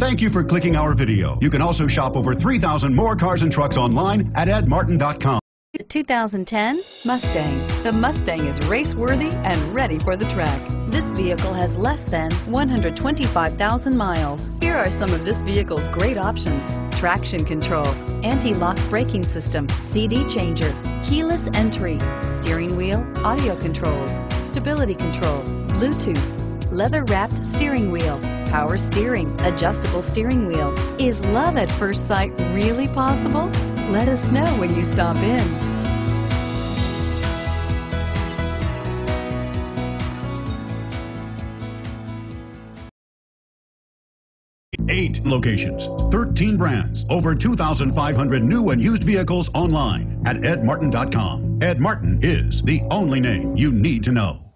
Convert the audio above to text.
Thank you for clicking our video. You can also shop over 3,000 more cars and trucks online at edmartin.com. 2010 Mustang. The Mustang is race-worthy and ready for the track. This vehicle has less than 125,000 miles. Here are some of this vehicle's great options. Traction control, anti-lock braking system, CD changer, keyless entry, steering wheel, audio controls, stability control, Bluetooth, leather-wrapped steering wheel, power steering, adjustable steering wheel. Is love at first sight really possible? Let us know when you stop in. Eight locations, 13 brands, over 2,500 new and used vehicles online at edmartin.com. Ed Martin is the only name you need to know.